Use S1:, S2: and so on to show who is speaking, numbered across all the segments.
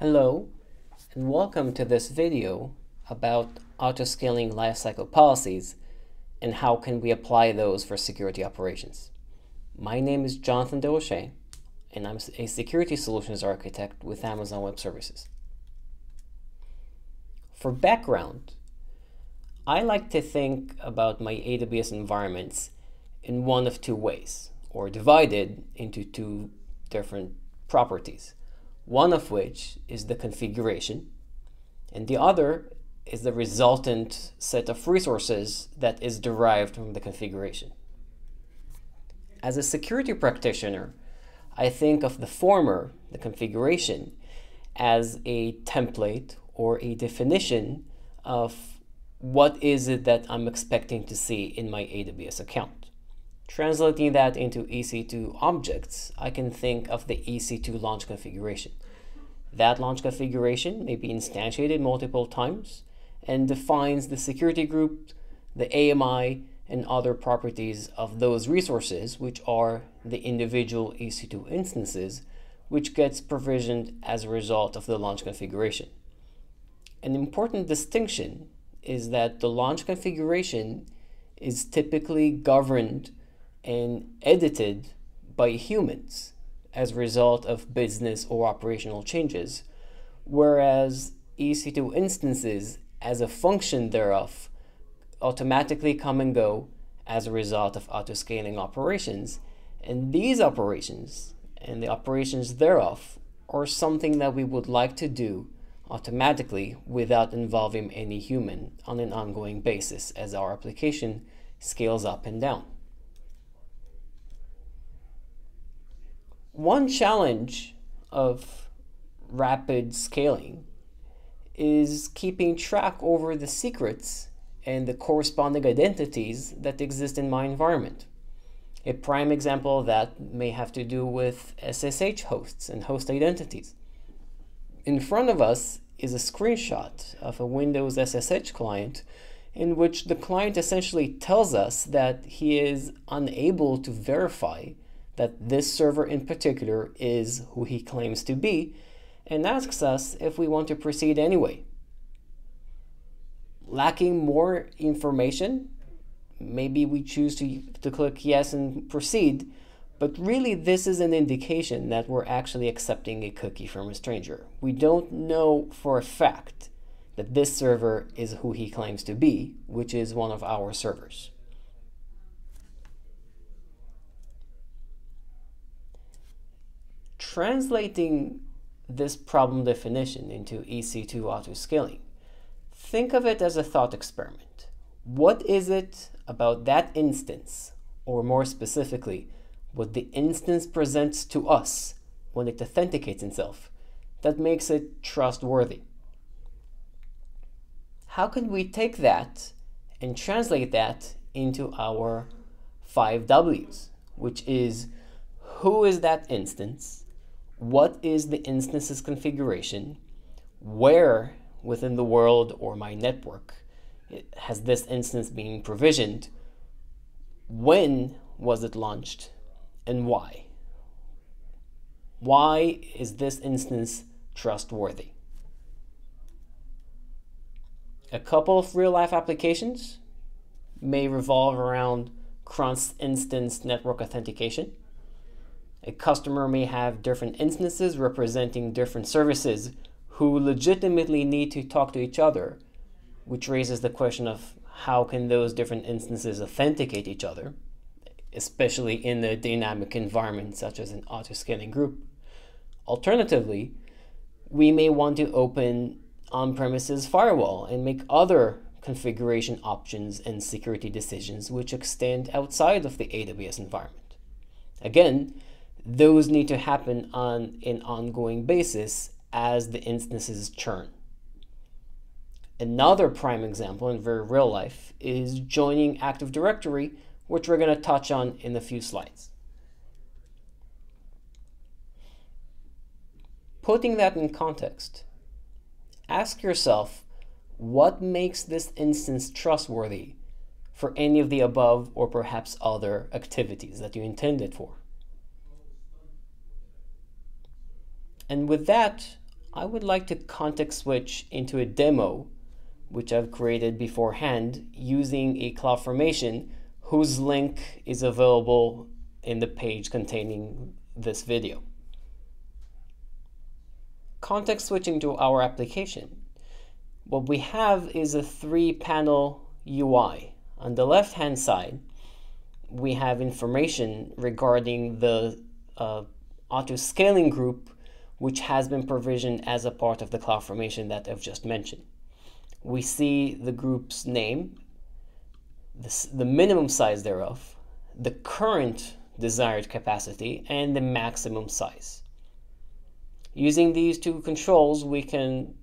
S1: Hello, and welcome to this video about autoscaling lifecycle policies and how can we apply those for security operations. My name is Jonathan Desrochers, and I'm a security solutions architect with Amazon Web Services. For background, I like to think about my AWS environments in one of two ways, or divided into two different properties. One of which is the configuration, and the other is the resultant set of resources that is derived from the configuration. As a security practitioner, I think of the former, the configuration, as a template or a definition of what is it that I'm expecting to see in my AWS account. Translating that into EC2 objects, I can think of the EC2 launch configuration. That launch configuration may be instantiated multiple times and defines the security group, the AMI, and other properties of those resources, which are the individual EC2 instances, which gets provisioned as a result of the launch configuration. An important distinction is that the launch configuration is typically governed and edited by humans as a result of business or operational changes, whereas EC2 instances as a function thereof automatically come and go as a result of autoscaling operations. And these operations and the operations thereof are something that we would like to do automatically without involving any human on an ongoing basis as our application scales up and down. One challenge of rapid scaling is keeping track over the secrets and the corresponding identities that exist in my environment. A prime example of that may have to do with SSH hosts and host identities. In front of us is a screenshot of a Windows SSH client in which the client essentially tells us that he is unable to verify that this server in particular is who he claims to be and asks us if we want to proceed anyway lacking more information, maybe we choose to, to click yes and proceed. But really, this is an indication that we're actually accepting a cookie from a stranger. We don't know for a fact that this server is who he claims to be, which is one of our servers. Translating this problem definition into EC2 autoscaling, Think of it as a thought experiment. What is it about that instance, or more specifically, what the instance presents to us when it authenticates itself, that makes it trustworthy? How can we take that and translate that into our five W's, which is who is that instance, what is the instance's configuration, where within the world or my network has this instance being provisioned? When was it launched and why? Why is this instance trustworthy? A couple of real life applications may revolve around cross instance network authentication. A customer may have different instances representing different services who legitimately need to talk to each other, which raises the question of how can those different instances authenticate each other, especially in a dynamic environment such as an autoscaling group. Alternatively, we may want to open on-premises firewall and make other configuration options and security decisions which extend outside of the AWS environment. Again, those need to happen on an ongoing basis as the instances churn. Another prime example in very real life is joining Active Directory, which we're going to touch on in a few slides. Putting that in context, ask yourself what makes this instance trustworthy for any of the above or perhaps other activities that you intended for. And with that, I would like to context switch into a demo which I've created beforehand using a CloudFormation whose link is available in the page containing this video. Context switching to our application. What we have is a three panel UI. On the left hand side, we have information regarding the uh, auto scaling group which has been provisioned as a part of the cloud formation that I've just mentioned. We see the group's name, the, the minimum size thereof, the current desired capacity, and the maximum size. Using these two controls, we can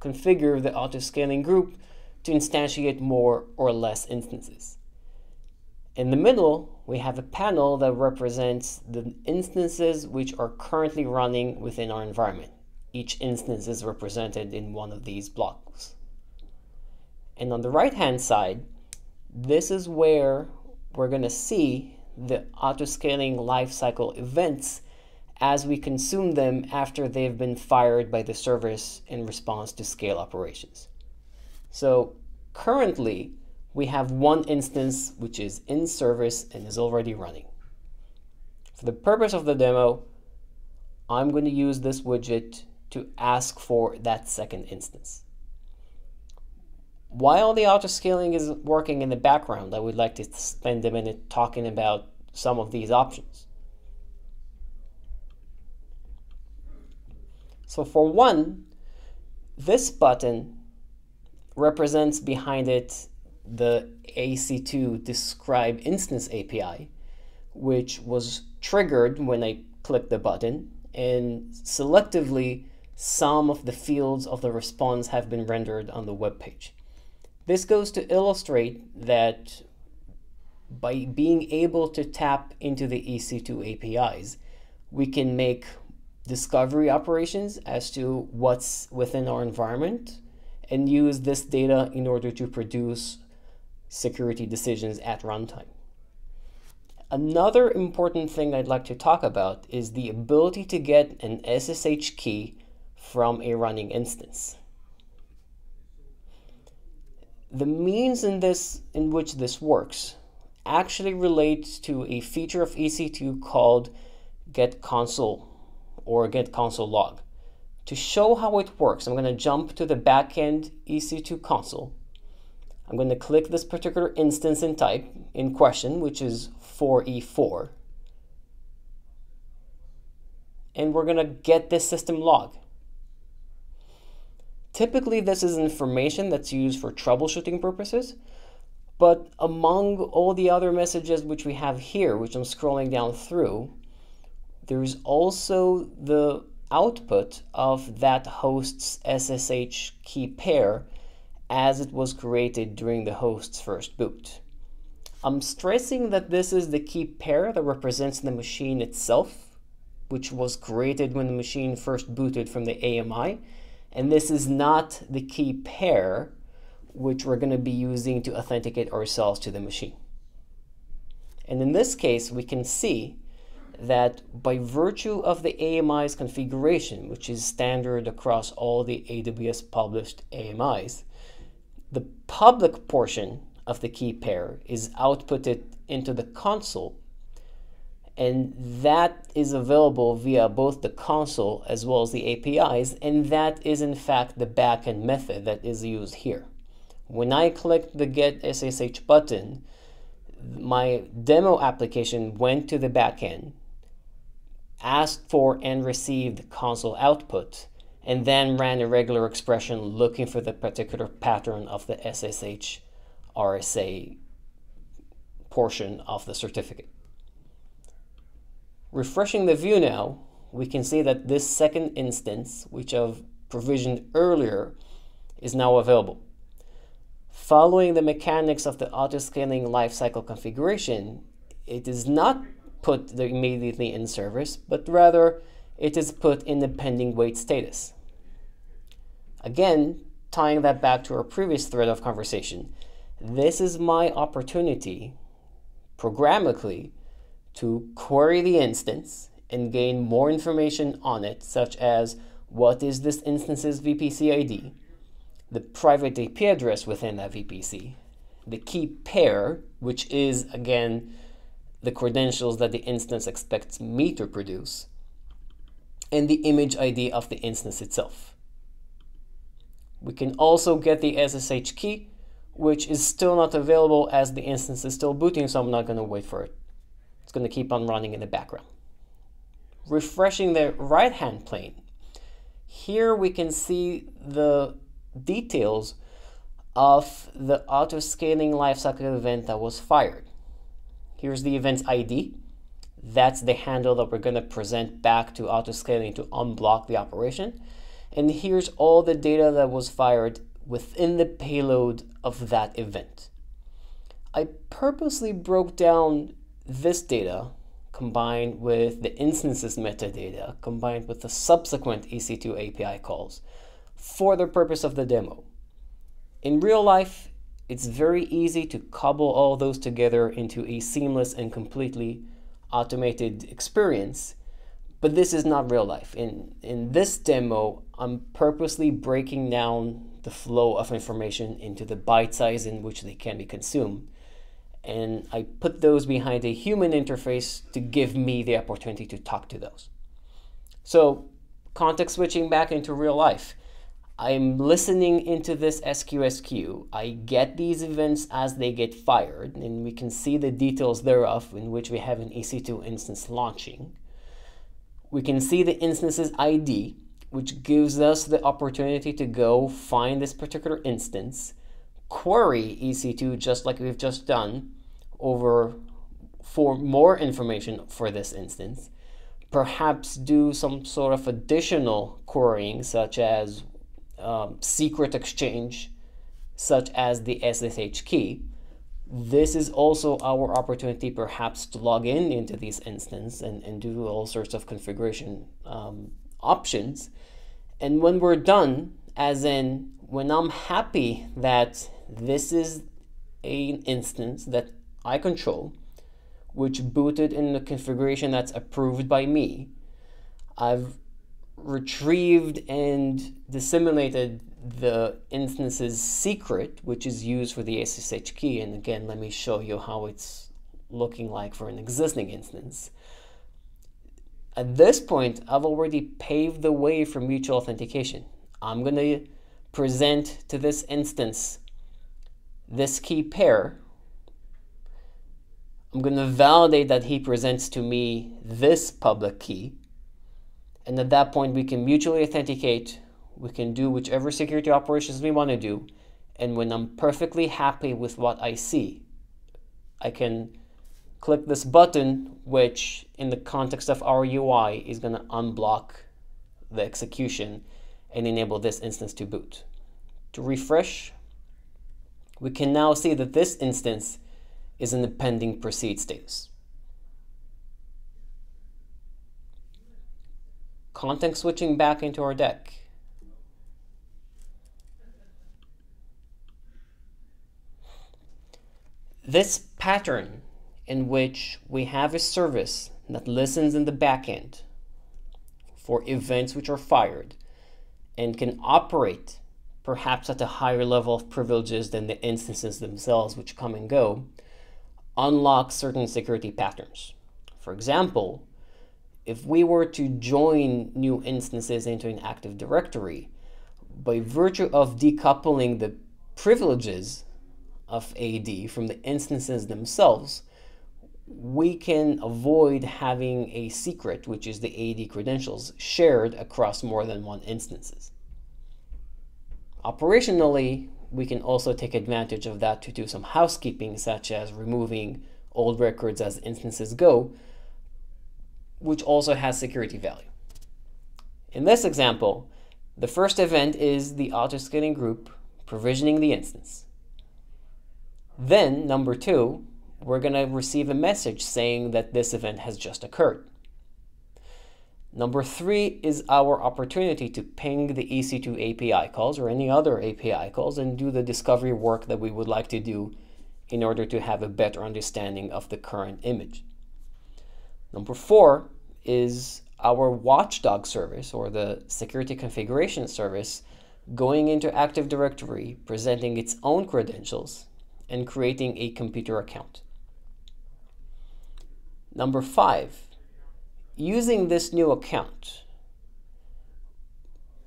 S1: configure the auto-scaling group to instantiate more or less instances. In the middle, we have a panel that represents the instances which are currently running within our environment. Each instance is represented in one of these blocks. And on the right-hand side, this is where we're going to see the auto-scaling lifecycle events as we consume them after they've been fired by the service in response to scale operations. So currently, we have one instance which is in service and is already running. For the purpose of the demo, I'm going to use this widget to ask for that second instance. While the auto-scaling is working in the background, I would like to spend a minute talking about some of these options. So for one, this button represents behind it the EC2 describe instance API, which was triggered when I clicked the button, and selectively some of the fields of the response have been rendered on the web page. This goes to illustrate that by being able to tap into the EC2 APIs, we can make discovery operations as to what's within our environment and use this data in order to produce security decisions at runtime. Another important thing I'd like to talk about is the ability to get an SSH key from a running instance. The means in this in which this works actually relates to a feature of EC2 called get console or get console log. To show how it works, I'm going to jump to the backend EC2 console. I'm going to click this particular instance in type in question, which is 4E4. And we're going to get this system log. Typically, this is information that's used for troubleshooting purposes, but among all the other messages which we have here, which I'm scrolling down through, there's also the output of that host's SSH key pair as it was created during the host's first boot. I'm stressing that this is the key pair that represents the machine itself, which was created when the machine first booted from the AMI, and this is not the key pair which we're going to be using to authenticate ourselves to the machine. And in this case, we can see that by virtue of the AMI's configuration, which is standard across all the AWS published AMIs, the public portion of the key pair is outputted into the console and that is available via both the console as well as the APIs, and that is in fact the backend method that is used here. When I click the Get SSH button, my demo application went to the backend, asked for and received console output, and then ran a regular expression looking for the particular pattern of the SSH RSA portion of the certificate. Refreshing the view now, we can see that this second instance, which I've provisioned earlier, is now available. Following the mechanics of the auto-scaling lifecycle configuration, it is not put immediately in service, but rather it is put in the pending wait status. Again, tying that back to our previous thread of conversation, this is my opportunity programmatically to query the instance and gain more information on it, such as what is this instance's VPC ID, the private IP address within that VPC, the key pair, which is again the credentials that the instance expects me to produce, and the image ID of the instance itself. We can also get the SSH key, which is still not available as the instance is still booting, so I'm not going to wait for it. It's going to keep on running in the background. Refreshing the right-hand plane, here we can see the details of the auto-scaling lifecycle event that was fired. Here's the event's ID. That's the handle that we're going to present back to auto-scaling to unblock the operation. And here's all the data that was fired within the payload of that event. I purposely broke down this data combined with the instances metadata combined with the subsequent EC2 API calls for the purpose of the demo. In real life, it's very easy to cobble all those together into a seamless and completely automated experience, but this is not real life. In, in this demo, I'm purposely breaking down the flow of information into the bite size in which they can be consumed. And I put those behind a human interface to give me the opportunity to talk to those. So, context switching back into real life. I'm listening into this SQS queue. I get these events as they get fired, and we can see the details thereof in which we have an EC2 instance launching. We can see the instance's ID, which gives us the opportunity to go find this particular instance, query EC2 just like we've just done over for more information for this instance, perhaps do some sort of additional querying such as um, secret exchange, such as the SSH key, this is also our opportunity perhaps to log in into these instances and, and do all sorts of configuration um, options. And when we're done, as in when I'm happy that this is an instance that I control, which booted in the configuration that's approved by me, I've retrieved and disseminated the instance's secret, which is used for the SSH key. And again, let me show you how it's looking like for an existing instance. At this point, I've already paved the way for mutual authentication. I'm going to present to this instance this key pair. I'm going to validate that he presents to me this public key. And at that point, we can mutually authenticate. We can do whichever security operations we want to do. And when I'm perfectly happy with what I see, I can click this button, which in the context of our UI is going to unblock the execution and enable this instance to boot. To refresh, we can now see that this instance is in the pending proceed status. Context switching back into our deck. This pattern in which we have a service that listens in the backend for events which are fired and can operate perhaps at a higher level of privileges than the instances themselves which come and go, unlocks certain security patterns. For example, if we were to join new instances into an Active Directory, by virtue of decoupling the privileges of AD from the instances themselves, we can avoid having a secret, which is the AD credentials, shared across more than one instances. Operationally, we can also take advantage of that to do some housekeeping, such as removing old records as instances go, which also has security value. In this example, the first event is the auto-scaling group provisioning the instance. Then, number two, we're going to receive a message saying that this event has just occurred. Number three is our opportunity to ping the EC2 API calls or any other API calls and do the discovery work that we would like to do in order to have a better understanding of the current image. Number four is our watchdog service or the security configuration service going into Active Directory, presenting its own credentials, and creating a computer account. Number five, using this new account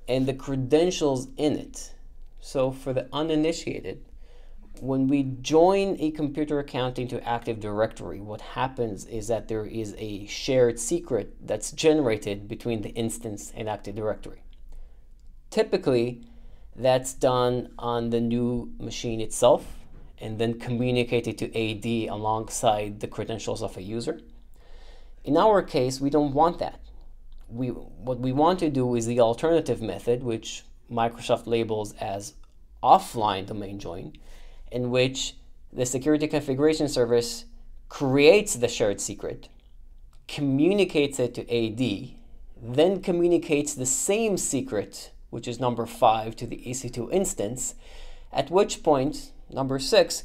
S1: and the credentials in it. So for the uninitiated, when we join a computer account into Active Directory, what happens is that there is a shared secret that's generated between the instance and Active Directory. Typically, that's done on the new machine itself and then communicate it to AD alongside the credentials of a user. In our case, we don't want that. We, what we want to do is the alternative method, which Microsoft labels as offline domain join, in which the security configuration service creates the shared secret, communicates it to AD, then communicates the same secret, which is number five, to the EC2 instance, at which point, number six,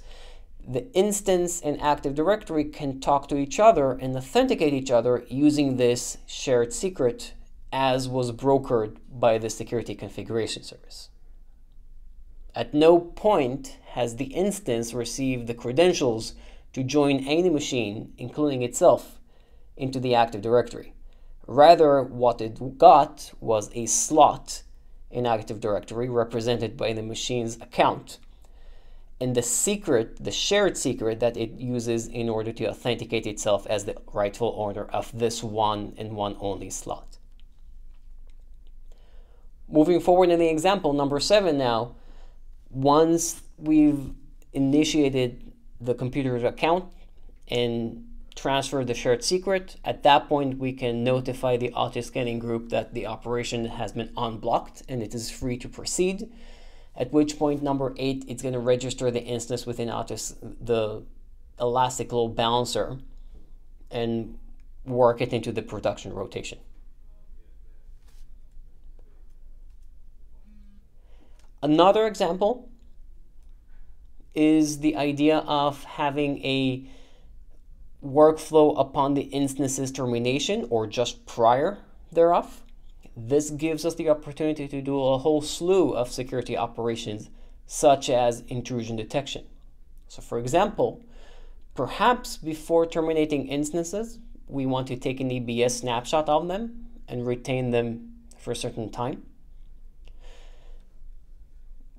S1: the instance and Active Directory can talk to each other and authenticate each other using this shared secret as was brokered by the security configuration service. At no point has the instance received the credentials to join any machine, including itself, into the Active Directory. Rather, what it got was a slot in Active Directory represented by the machine's account and the secret, the shared secret that it uses in order to authenticate itself as the rightful owner of this one and one only slot. Moving forward in the example, number seven now, once we've initiated the computer's account and transfer the shared secret, at that point we can notify the auto-scaling group that the operation has been unblocked and it is free to proceed at which point number eight, it's going to register the instance within Autos, the elastic load balancer and work it into the production rotation. Another example is the idea of having a workflow upon the instance's termination or just prior thereof. This gives us the opportunity to do a whole slew of security operations, such as intrusion detection. So for example, perhaps before terminating instances, we want to take an EBS snapshot of them and retain them for a certain time.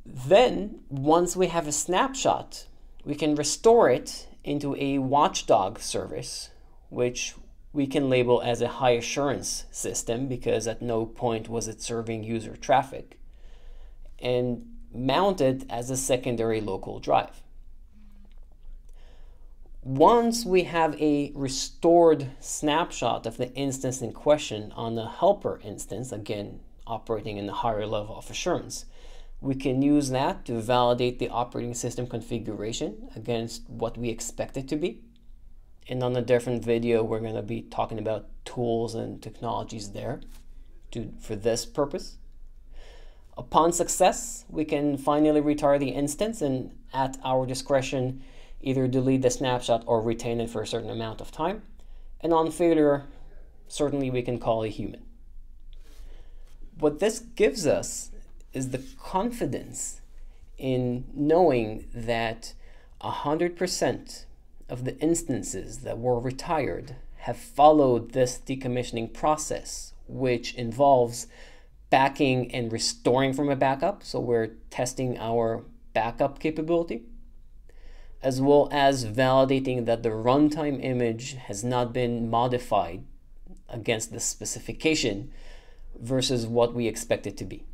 S1: Then, once we have a snapshot, we can restore it into a watchdog service, which we can label as a high assurance system because at no point was it serving user traffic and mount it as a secondary local drive. Once we have a restored snapshot of the instance in question on the helper instance, again, operating in the higher level of assurance, we can use that to validate the operating system configuration against what we expect it to be and on a different video we're going to be talking about tools and technologies there to, for this purpose. Upon success, we can finally retire the instance and at our discretion either delete the snapshot or retain it for a certain amount of time. And on failure, certainly we can call a human. What this gives us is the confidence in knowing that 100% of the instances that were retired have followed this decommissioning process, which involves backing and restoring from a backup. So we're testing our backup capability, as well as validating that the runtime image has not been modified against the specification versus what we expect it to be.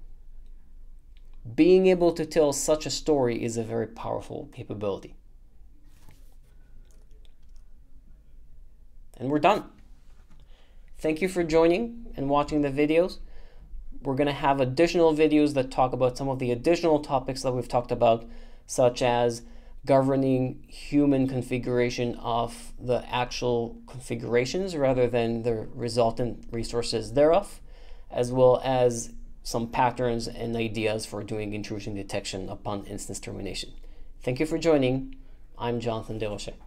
S1: Being able to tell such a story is a very powerful capability. And we're done. Thank you for joining and watching the videos. We're going to have additional videos that talk about some of the additional topics that we've talked about, such as governing human configuration of the actual configurations rather than the resultant resources thereof, as well as some patterns and ideas for doing intrusion detection upon instance termination. Thank you for joining. I'm Jonathan Desrochers.